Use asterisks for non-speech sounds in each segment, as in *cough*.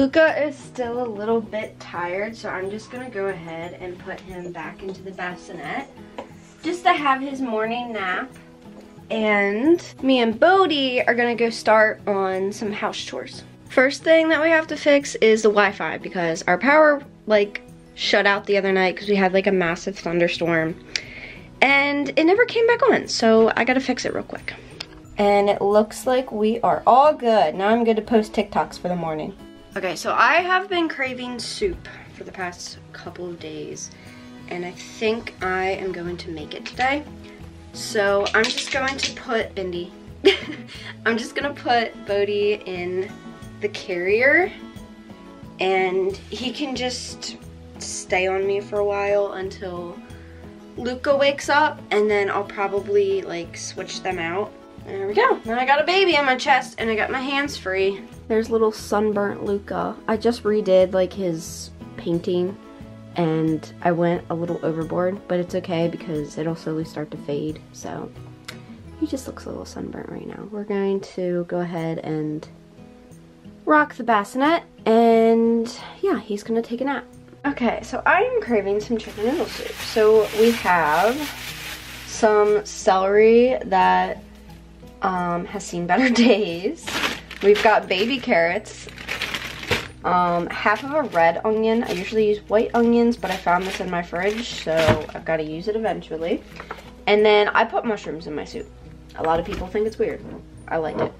Luka is still a little bit tired, so I'm just gonna go ahead and put him back into the bassinet just to have his morning nap. And me and Bodhi are gonna go start on some house chores. First thing that we have to fix is the Wi-Fi because our power like shut out the other night because we had like a massive thunderstorm and it never came back on. So I gotta fix it real quick. And it looks like we are all good. Now I'm good to post TikToks for the morning. Okay, so I have been craving soup for the past couple of days and I think I am going to make it today. So I'm just going to put Bindi, *laughs* I'm just gonna put Bodhi in the carrier and he can just stay on me for a while until Luka wakes up and then I'll probably like switch them out. There we go. Now I got a baby on my chest and I got my hands free. There's little sunburnt Luka. I just redid like his painting and I went a little overboard, but it's okay because it'll slowly start to fade. So he just looks a little sunburnt right now. We're going to go ahead and rock the bassinet and yeah, he's gonna take a nap. Okay, so I am craving some chicken noodle soup. So we have some celery that um, has seen better *laughs* days. We've got baby carrots, um, half of a red onion. I usually use white onions, but I found this in my fridge, so I've got to use it eventually. And then I put mushrooms in my soup. A lot of people think it's weird. I like it.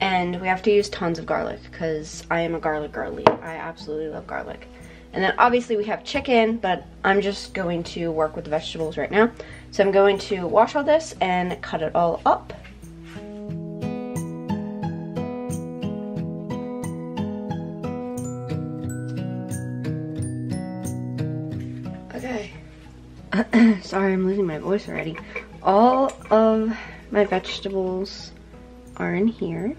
And we have to use tons of garlic because I am a garlic girly. I absolutely love garlic. And then obviously we have chicken, but I'm just going to work with the vegetables right now. So I'm going to wash all this and cut it all up. *clears throat* Sorry, I'm losing my voice already. All of my vegetables are in here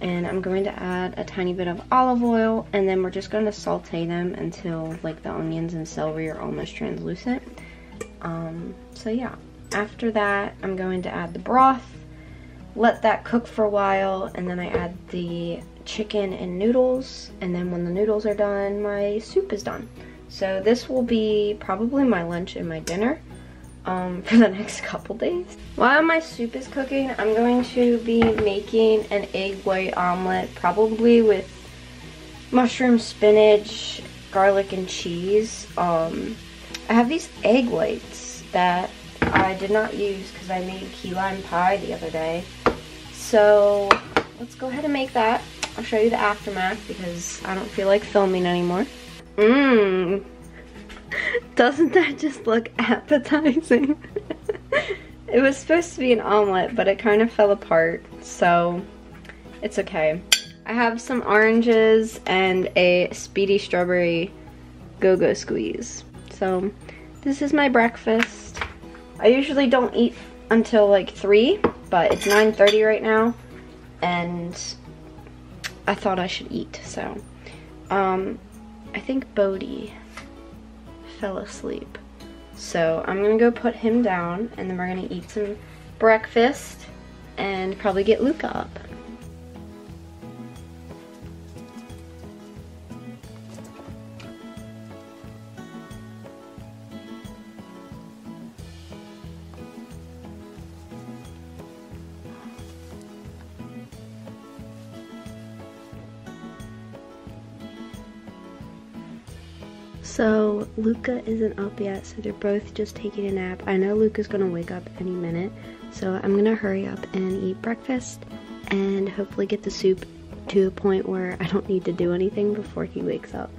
and I'm going to add a tiny bit of olive oil and then we're just going to saute them until like the onions and celery are almost translucent. Um, so yeah, after that I'm going to add the broth, let that cook for a while and then I add the chicken and noodles and then when the noodles are done my soup is done. So this will be probably my lunch and my dinner um, *laughs* for the next couple days. While my soup is cooking, I'm going to be making an egg white omelet, probably with mushroom, spinach, garlic, and cheese. Um, I have these egg whites that I did not use because I made key lime pie the other day. So let's go ahead and make that. I'll show you the aftermath because I don't feel like filming anymore. Mmm, doesn't that just look appetizing? it was supposed to be an omelet, but it kind of fell apart, so it's okay. I have some oranges and a speedy strawberry go-go squeeze. So this is my breakfast. I usually don't eat until like 3, but it's 9.30 right now, and I thought I should eat, so. Um, I think Bodhi fell asleep. So I'm gonna go put him down and then we're gonna eat some breakfast and probably get Luka up. So Luka isn't up yet, so they're both just taking a nap. I know Luka's gonna wake up any minute, so I'm gonna hurry up and eat breakfast and hopefully get the soup to a point where I don't need to do anything before he wakes up.